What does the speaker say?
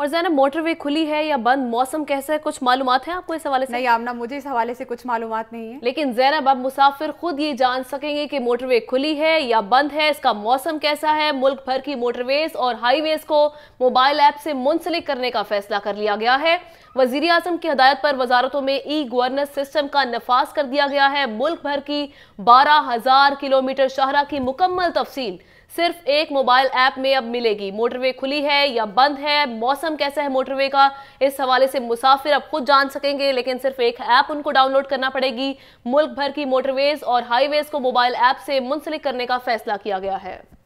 और जैनब मोटरवे खुली है या बंद मौसम कैसा है कुछ मालूम है आपको इस हवाले से? नहीं आमना मुझे इस हवाले से कुछ मालूम नहीं है। लेकिन जैनब अब मुसाफिर खुद ये जान सकेंगे कि मोटरवे खुली है या बंद है इसका मौसम कैसा है मुल्क भर की मोटरवेज और हाईवेज को मोबाइल ऐप से मुंसलिक करने का फैसला कर लिया गया है। वज़ीर आज़म की हदायत पर वजारतों में ई गवर्नेंस सिस्टम का नफाज कर दिया गया है। मुल्क भर की बारह हज़ार किलोमीटर शाहरा की मुकम्मल तफसील सिर्फ़ एक मोबाइल ऐप में अब मिलेगी। मोटरवे खुली है या बंद है? मौसम कैसा है मोटरवे का? इस हवाले से मुसाफिर अब खुद जान सकेंगे, लेकिन सिर्फ़ एक ऐप उनको डाउनलोड करना पड़ेगी। मुल्क भर की मोटरवेज और हाईवेज को मोबाइल ऐप से मुंसलिक करने का फैसला किया गया है।